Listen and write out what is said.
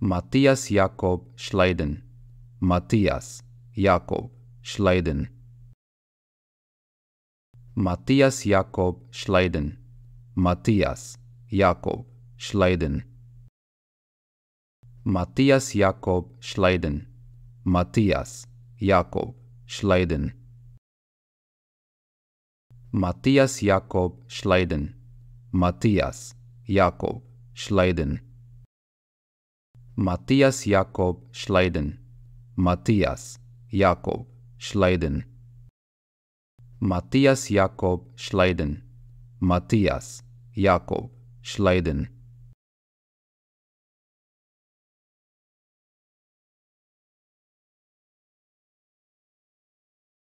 Matthias Jakob Schleiden. Matthias Jakob Schleiden. Matthias Jakob Schleiden. Matthias Jakob Schleiden. Matthias Jakob Schleiden. Matthias Jakob Schleiden. Matthias Jakob Schleiden. Matthias Jakob Schleiden. Matthias Jakob Schleiden. Matthias Jakob Schleiden. Matthias Jakob Schleiden. Matthias Jakob Schleiden.